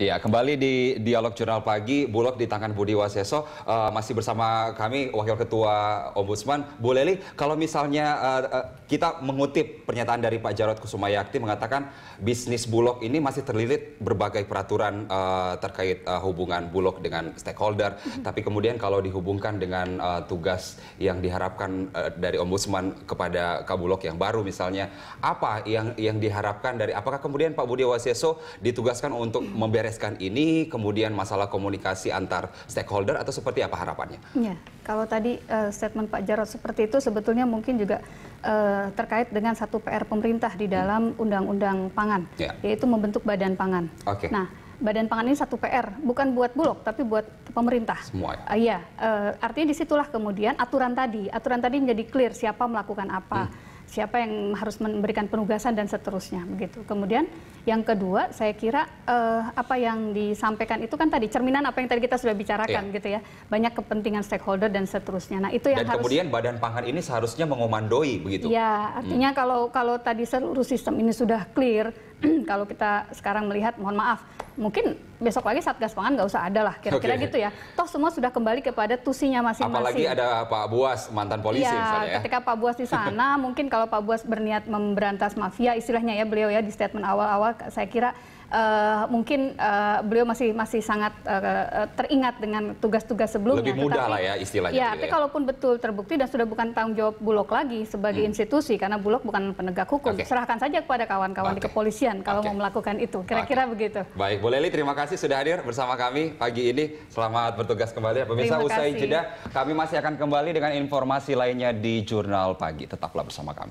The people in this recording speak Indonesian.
Ya, kembali di Dialog Jurnal Pagi, Bulog di tangan Budi Waseso. Uh, masih bersama kami, Wakil Ketua Ombudsman. Bu Leli, kalau misalnya uh, uh, kita mengutip pernyataan dari Pak Jarod Kusumayakti mengatakan bisnis Bulog ini masih terlilit berbagai peraturan uh, terkait uh, hubungan Bulog dengan stakeholder. Mm-hmm. Tapi kemudian kalau dihubungkan dengan uh, tugas yang diharapkan uh, dari Ombudsman kepada Kabulog yang baru misalnya, apa yang yang diharapkan dari apakah kemudian Pak Budi Waseso ditugaskan untuk membereskan membereskan ini, kemudian masalah komunikasi antar stakeholder atau seperti apa harapannya? Ya, kalau tadi uh, statement Pak Jarod seperti itu sebetulnya mungkin juga uh, terkait dengan satu PR pemerintah di dalam undang-undang pangan, ya. yaitu membentuk badan pangan. Okay. Nah, badan pangan ini satu PR, bukan buat Bulog, tapi buat pemerintah. Semua. Uh, iya, uh, artinya di situlah kemudian aturan tadi, aturan tadi menjadi clear siapa melakukan apa. Hmm siapa yang harus memberikan penugasan dan seterusnya begitu. Kemudian yang kedua saya kira uh, apa yang disampaikan itu kan tadi cerminan apa yang tadi kita sudah bicarakan yeah. gitu ya. Banyak kepentingan stakeholder dan seterusnya. Nah, itu yang dan harus kemudian Badan Pangan ini seharusnya mengomandoi begitu. Ya, artinya hmm. kalau kalau tadi seluruh sistem ini sudah clear kalau kita sekarang melihat mohon maaf mungkin besok lagi Satgas Pangan nggak usah ada lah kira-kira okay. gitu ya. Toh semua sudah kembali kepada tusinya masing-masing. Apalagi ada Pak Buas mantan polisi ya, misalnya ya. ketika Pak Buas di sana mungkin kalau Pak Buas berniat memberantas mafia istilahnya ya beliau ya di statement awal-awal saya kira uh, mungkin uh, beliau masih masih sangat uh, teringat dengan tugas-tugas sebelumnya. Lebih mudah tetapi, lah ya istilahnya. Ya, tapi ya. kalaupun betul terbukti dan sudah bukan tanggung jawab Bulog lagi sebagai hmm. institusi karena Bulog bukan penegak hukum, okay. serahkan saja kepada kawan-kawan okay. di kepolisian kalau okay. mau melakukan itu. Kira-kira okay. begitu. Baik, Bu Leli terima kasih sudah hadir bersama kami pagi ini. Selamat bertugas kembali. Pemirsa usai jeda, kami masih akan kembali dengan informasi lainnya di Jurnal Pagi. Tetaplah bersama kami.